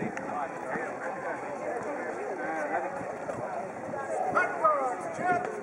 Good words, Chip.